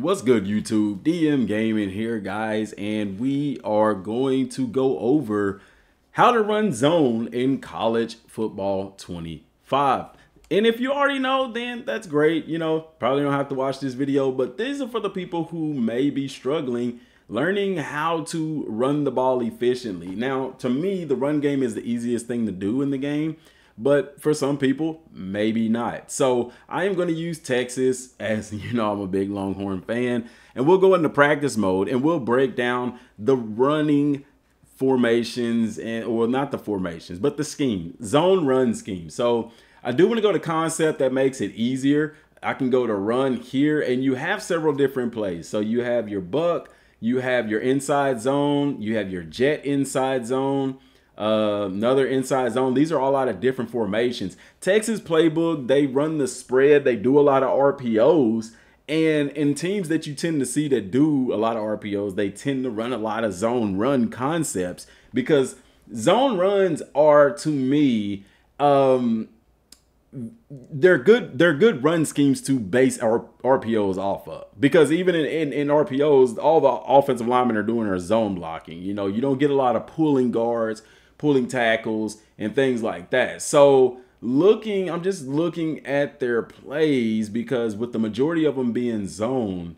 What's good, YouTube? DM Gaming here, guys, and we are going to go over how to run zone in college football 25. And if you already know, then that's great. You know, probably don't have to watch this video, but these are for the people who may be struggling learning how to run the ball efficiently. Now, to me, the run game is the easiest thing to do in the game but for some people, maybe not. So I am going to use Texas as you know, I'm a big Longhorn fan, and we'll go into practice mode and we'll break down the running formations and or not the formations, but the scheme, zone run scheme. So I do want to go to concept that makes it easier. I can go to run here and you have several different plays. So you have your buck, you have your inside zone, you have your jet inside zone, uh, another inside zone. These are all out of different formations. Texas playbook, they run the spread. They do a lot of RPOs. And in teams that you tend to see that do a lot of RPOs, they tend to run a lot of zone run concepts because zone runs are to me um they're good they're good run schemes to base our RPOs off of because even in, in, in RPOs all the offensive linemen are doing are zone blocking you know you don't get a lot of pulling guards pulling tackles, and things like that. So looking, I'm just looking at their plays because with the majority of them being zone,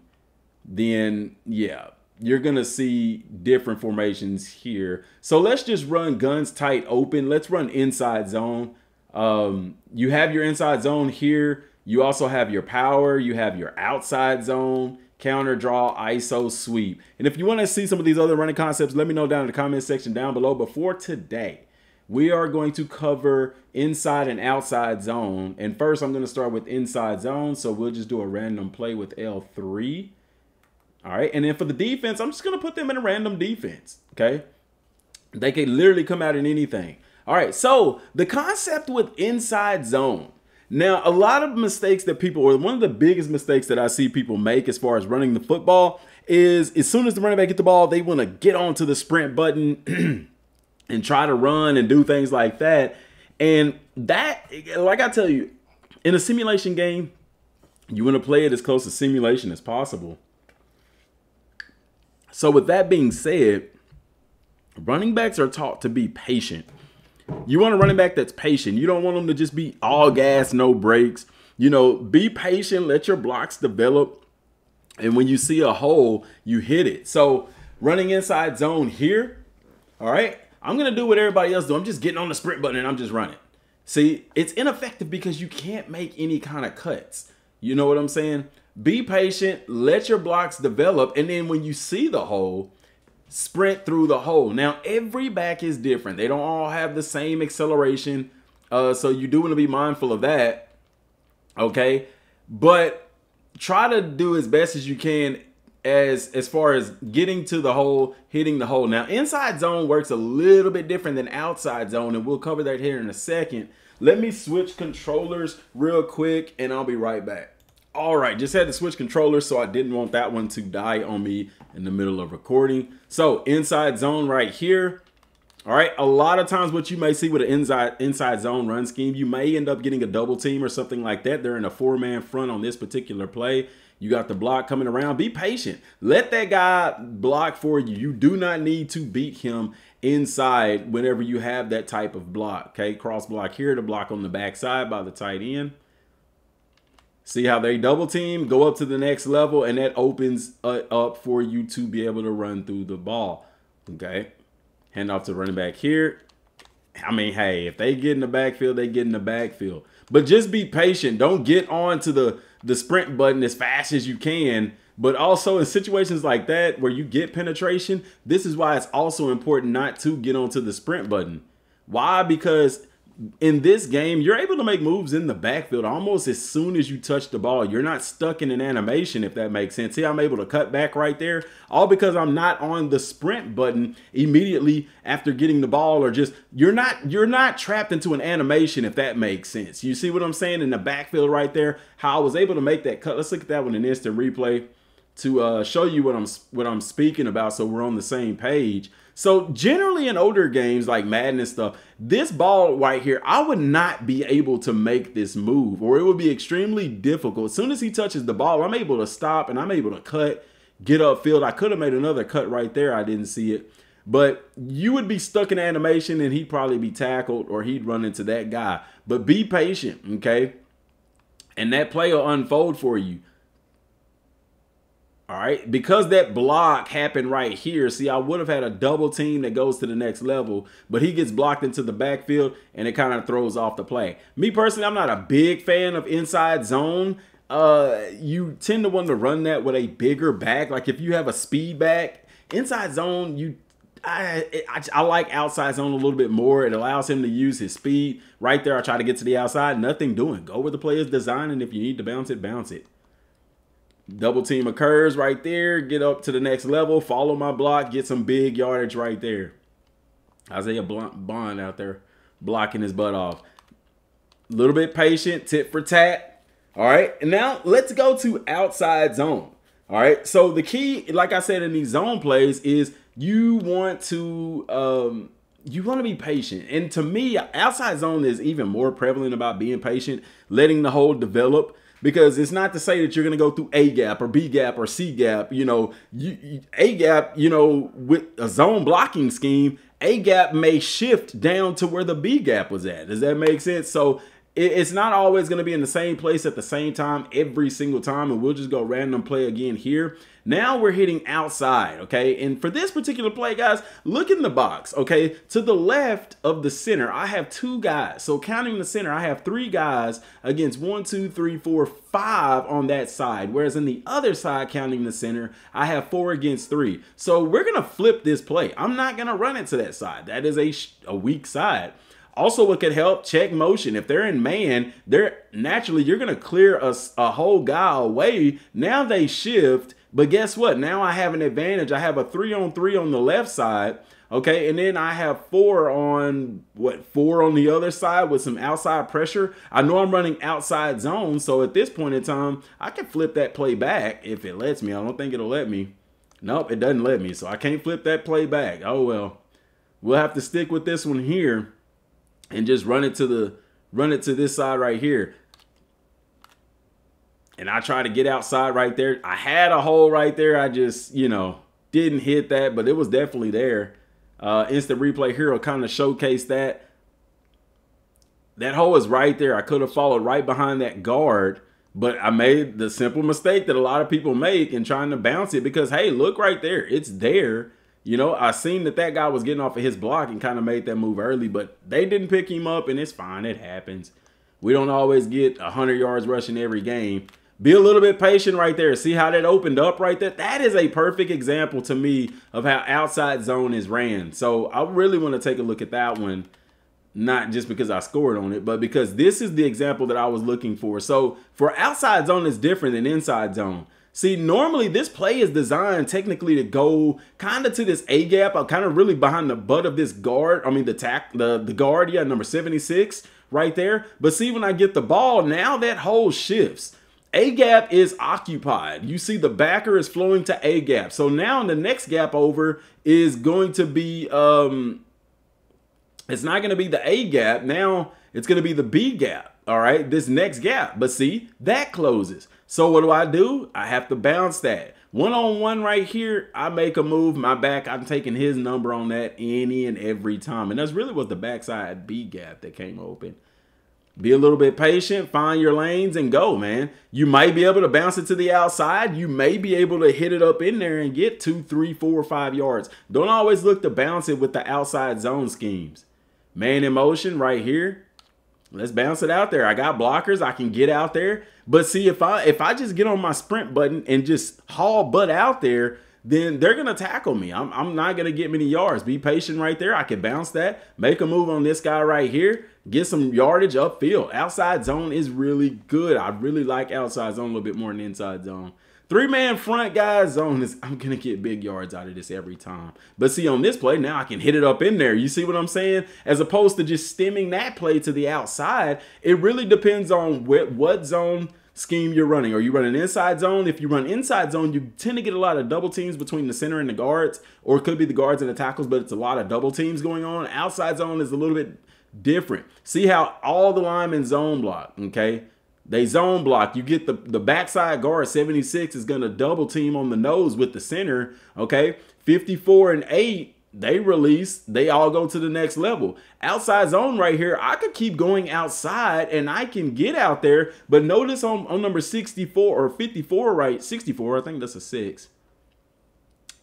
then yeah, you're gonna see different formations here. So let's just run guns tight open. Let's run inside zone. Um, you have your inside zone here. You also have your power. You have your outside zone counter draw, ISO, sweep. And if you want to see some of these other running concepts, let me know down in the comment section down below. But for today, we are going to cover inside and outside zone. And first, I'm going to start with inside zone. So we'll just do a random play with L3. All right. And then for the defense, I'm just going to put them in a random defense. Okay. They can literally come out in anything. All right. So the concept with inside zone now, a lot of mistakes that people, or one of the biggest mistakes that I see people make as far as running the football is as soon as the running back get the ball, they want to get onto the sprint button and try to run and do things like that. And that, like I tell you, in a simulation game, you want to play it as close to simulation as possible. So with that being said, running backs are taught to be patient. You want a running back that's patient. You don't want them to just be all gas, no brakes. You know, be patient, let your blocks develop. And when you see a hole, you hit it. So running inside zone here, all right, I'm going to do what everybody else do. I'm just getting on the sprint button and I'm just running. See, it's ineffective because you can't make any kind of cuts. You know what I'm saying? Be patient, let your blocks develop, and then when you see the hole, sprint through the hole. Now, every back is different. They don't all have the same acceleration. Uh, so you do want to be mindful of that. Okay. But try to do as best as you can as as far as getting to the hole, hitting the hole. Now, inside zone works a little bit different than outside zone, and we'll cover that here in a second. Let me switch controllers real quick, and I'll be right back. All right, just had to switch controllers, so I didn't want that one to die on me in the middle of recording. So inside zone right here. All right, a lot of times what you may see with an inside inside zone run scheme, you may end up getting a double team or something like that. They're in a four-man front on this particular play. You got the block coming around. Be patient. Let that guy block for you. You do not need to beat him inside whenever you have that type of block. Okay, cross block here to block on the backside by the tight end. See how they double team, go up to the next level, and that opens uh, up for you to be able to run through the ball. Okay. Hand off to running back here. I mean, hey, if they get in the backfield, they get in the backfield. But just be patient. Don't get on to the, the sprint button as fast as you can. But also in situations like that where you get penetration, this is why it's also important not to get onto the sprint button. Why? Because in this game, you're able to make moves in the backfield almost as soon as you touch the ball. You're not stuck in an animation, if that makes sense. See, I'm able to cut back right there, all because I'm not on the sprint button immediately after getting the ball, or just you're not you're not trapped into an animation, if that makes sense. You see what I'm saying in the backfield right there? How I was able to make that cut. Let's look at that one in instant replay. To uh, show you what I'm what I'm speaking about, so we're on the same page. So generally in older games like Madden and stuff, this ball right here, I would not be able to make this move, or it would be extremely difficult. As soon as he touches the ball, I'm able to stop and I'm able to cut, get upfield. I could have made another cut right there. I didn't see it. But you would be stuck in animation and he'd probably be tackled or he'd run into that guy. But be patient, okay? And that play will unfold for you. All right, because that block happened right here. See, I would have had a double team that goes to the next level, but he gets blocked into the backfield and it kind of throws off the play. Me personally, I'm not a big fan of inside zone. Uh, you tend to want to run that with a bigger back. Like if you have a speed back, inside zone, you I, I, I like outside zone a little bit more. It allows him to use his speed. Right there, I try to get to the outside. Nothing doing. Go where the play is designed, and if you need to bounce it, bounce it. Double team occurs right there. Get up to the next level. Follow my block. Get some big yardage right there. Isaiah Bond out there blocking his butt off. A little bit patient. Tit for tat. All right. And now let's go to outside zone. All right. So the key, like I said in these zone plays, is you want to um, you want to be patient. And to me, outside zone is even more prevalent about being patient, letting the hole develop because it's not to say that you're going to go through A gap or B gap or C gap. You know, you, A gap, you know, with a zone blocking scheme, A gap may shift down to where the B gap was at. Does that make sense? So it's not always going to be in the same place at the same time every single time and we'll just go random play again here. Now we're hitting outside okay? And for this particular play guys look in the box okay? To the left of the center i have two guys. So counting the center i have three guys against one two three four five on that side. Whereas in the other side counting the center i have four against three. So we're gonna flip this play. I'm not gonna run it to that side. That is a, a weak side also, what could help check motion. If they're in man, they're naturally you're gonna clear a, a whole guy away. Now they shift, but guess what? Now I have an advantage. I have a three on three on the left side. Okay, and then I have four on what four on the other side with some outside pressure. I know I'm running outside zone, so at this point in time, I can flip that play back if it lets me. I don't think it'll let me. Nope, it doesn't let me, so I can't flip that play back. Oh well. We'll have to stick with this one here and just run it to the run it to this side right here. And I try to get outside right there. I had a hole right there. I just, you know, didn't hit that, but it was definitely there. Uh, instant replay hero kind of showcased that. That hole is right there. I could have followed right behind that guard, but I made the simple mistake that a lot of people make in trying to bounce it because, hey, look right there. It's there. You know, I seen that that guy was getting off of his block and kind of made that move early, but they didn't pick him up, and it's fine. It happens. We don't always get 100 yards rushing every game. Be a little bit patient right there. See how that opened up right there? That is a perfect example to me of how outside zone is ran. So I really want to take a look at that one, not just because I scored on it, but because this is the example that I was looking for. So for outside zone, it's different than inside zone. See, normally this play is designed technically to go kind of to this A gap, uh, kind of really behind the butt of this guard. I mean, the tack, the, the guard, yeah, number 76 right there. But see, when I get the ball, now that hole shifts. A gap is occupied. You see the backer is flowing to A gap. So now the next gap over is going to be, um, it's not going to be the A gap. Now it's going to be the B gap. All right, this next gap. But see, that closes. So what do I do? I have to bounce that. One on one right here, I make a move, my back, I'm taking his number on that any and every time. And that's really what the backside B gap that came open. Be a little bit patient, find your lanes, and go, man. You might be able to bounce it to the outside. You may be able to hit it up in there and get two, three, four, five yards. Don't always look to bounce it with the outside zone schemes. Man in motion right here. Let's bounce it out there. I got blockers. I can get out there. But see, if I if I just get on my sprint button and just haul butt out there, then they're gonna tackle me. I'm, I'm not gonna get many yards. Be patient right there. I can bounce that, make a move on this guy right here, get some yardage upfield. Outside zone is really good. I really like outside zone a little bit more than inside zone. Three man front guys zone is I'm gonna get big yards out of this every time. But see on this play now I can hit it up in there. You see what I'm saying? As opposed to just stemming that play to the outside, it really depends on what, what zone scheme you're running. Are you running inside zone? If you run inside zone, you tend to get a lot of double teams between the center and the guards, or it could be the guards and the tackles, but it's a lot of double teams going on. Outside zone is a little bit different. See how all the linemen zone block, okay? They zone block. You get the, the backside guard, 76, is going to double team on the nose with the center, okay? 54 and 8 they release, they all go to the next level. Outside zone right here, I could keep going outside and I can get out there. But notice on, on number 64 or 54, right? 64, I think that's a six.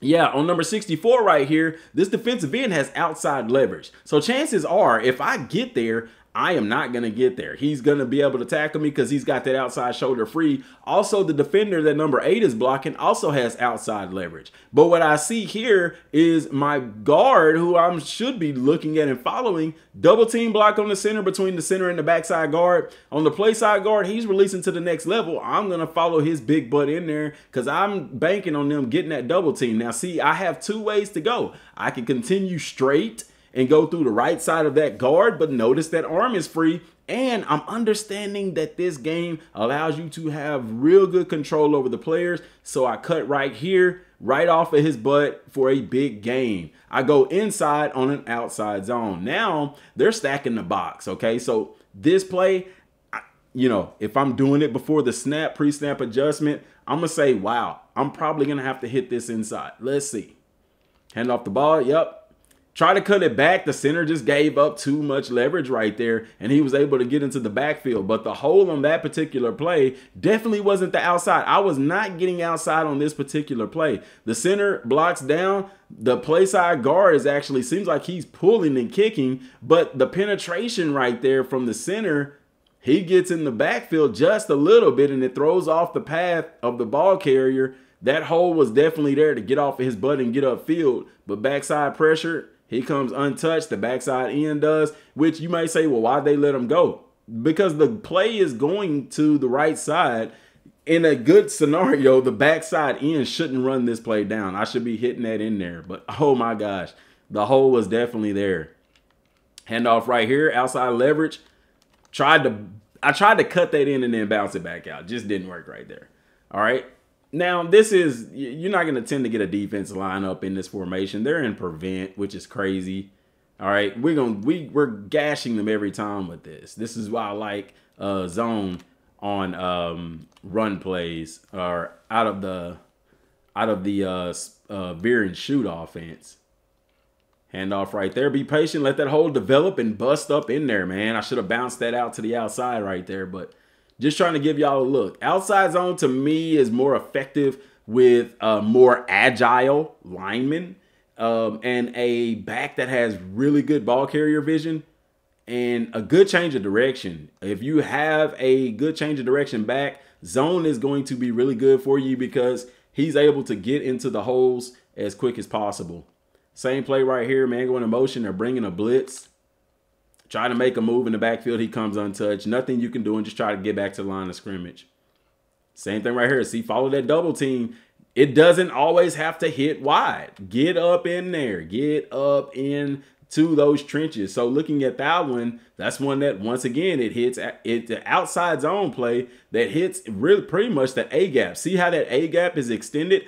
Yeah, on number 64 right here, this defensive end has outside leverage. So chances are, if I get there, I am not going to get there. He's going to be able to tackle me because he's got that outside shoulder free. Also, the defender that number eight is blocking also has outside leverage. But what I see here is my guard, who I should be looking at and following, double team block on the center between the center and the backside guard. On the play side guard, he's releasing to the next level. I'm going to follow his big butt in there because I'm banking on them getting that double team. Now, see, I have two ways to go. I can continue straight and go through the right side of that guard, but notice that arm is free. And I'm understanding that this game allows you to have real good control over the players. So I cut right here, right off of his butt for a big game. I go inside on an outside zone. Now they're stacking the box. Okay. So this play, you know, if I'm doing it before the snap, pre snap adjustment, I'm going to say, wow, I'm probably going to have to hit this inside. Let's see. Hand off the ball. Yep. Try to cut it back. The center just gave up too much leverage right there, and he was able to get into the backfield. But the hole on that particular play definitely wasn't the outside. I was not getting outside on this particular play. The center blocks down. The play side guard is actually seems like he's pulling and kicking, but the penetration right there from the center he gets in the backfield just a little bit and it throws off the path of the ball carrier. That hole was definitely there to get off of his butt and get upfield, but backside pressure, he comes untouched. The backside end does, which you might say, well, why'd they let him go? Because the play is going to the right side. In a good scenario, the backside end shouldn't run this play down. I should be hitting that in there. But oh my gosh, the hole was definitely there. Handoff right here, outside leverage. Tried to I tried to cut that in and then bounce it back out. Just didn't work right there. All right. Now, this is you're not going to tend to get a defense line up in this formation. They're in prevent, which is crazy. All right, we're going to we we're gashing them every time with this. This is why I like uh zone on um run plays or out of the out of the uh, uh and shoot offense. Handoff right there. Be patient. Let that hole develop and bust up in there, man. I should have bounced that out to the outside right there, but just trying to give y'all a look. Outside zone to me is more effective with a more agile lineman um, and a back that has really good ball carrier vision and a good change of direction. If you have a good change of direction back, zone is going to be really good for you because he's able to get into the holes as quick as possible. Same play right here, man, going in motion. They're bringing a blitz. Try to make a move in the backfield. He comes untouched. Nothing you can do and just try to get back to the line of scrimmage. Same thing right here. See, follow that double team. It doesn't always have to hit wide. Get up in there. Get up in to those trenches. So looking at that one, that's one that once again it hits it the outside zone play that hits really pretty much that A gap. See how that A gap is extended?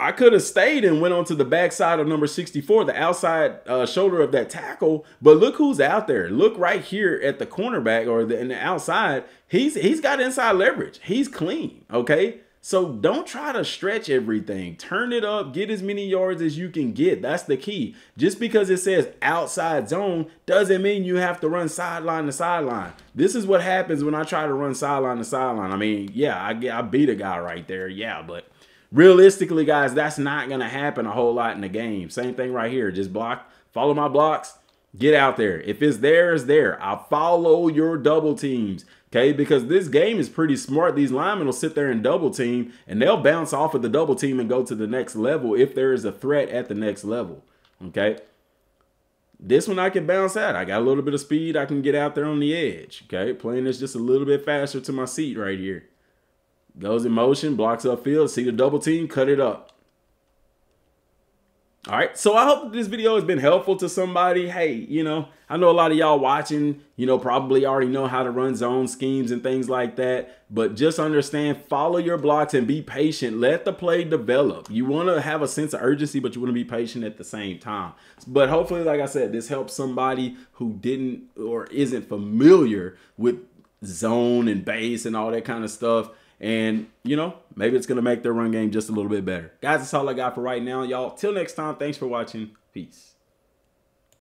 I could have stayed and went on to the backside of number 64, the outside uh, shoulder of that tackle. But look who's out there. Look right here at the cornerback or the, in the outside. He's he's got inside leverage. He's clean. Okay. So don't try to stretch everything. Turn it up. Get as many yards as you can get. That's the key. Just because it says outside zone doesn't mean you have to run sideline to sideline. This is what happens when I try to run sideline to sideline. I mean, yeah, I, I beat a guy right there. Yeah, but realistically, guys, that's not going to happen a whole lot in the game. Same thing right here. Just block, follow my blocks, get out there. If it's there, it's there. I follow your double teams. Okay, because this game is pretty smart. These linemen will sit there and double team, and they'll bounce off of the double team and go to the next level if there is a threat at the next level. Okay. This one I can bounce out. I got a little bit of speed. I can get out there on the edge. Okay. Playing this just a little bit faster to my seat right here. Goes in motion, blocks up field, see the double team, cut it up. All right, so I hope this video has been helpful to somebody. Hey, you know, I know a lot of y'all watching, you know, probably already know how to run zone schemes and things like that, but just understand, follow your blocks and be patient. Let the play develop. You want to have a sense of urgency, but you want to be patient at the same time. But hopefully, like I said, this helps somebody who didn't or isn't familiar with zone and base and all that kind of stuff. And, you know, maybe it's going to make their run game just a little bit better. Guys, that's all I got for right now, y'all. Till next time, thanks for watching. Peace.